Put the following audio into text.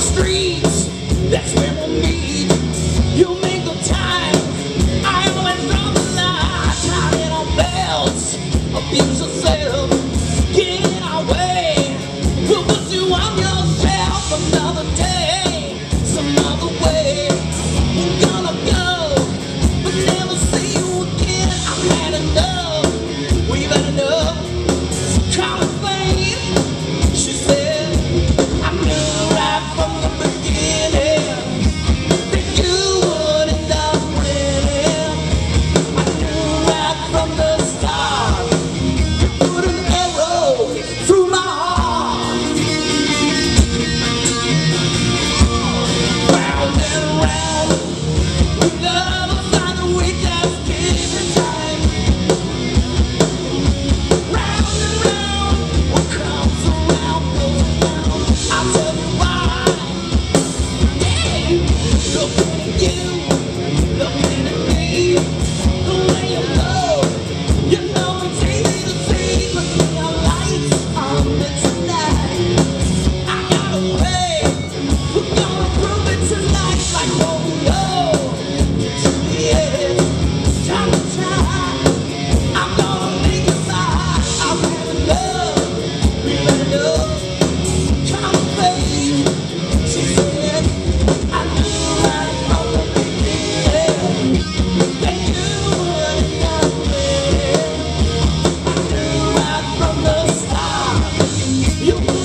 streets, that's where we'll meet. You make the time, I always draw the line. Tying on belts, abuse yourself, get in our way. We'll put you on yourself another day. You, you. You.